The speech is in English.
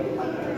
Yeah.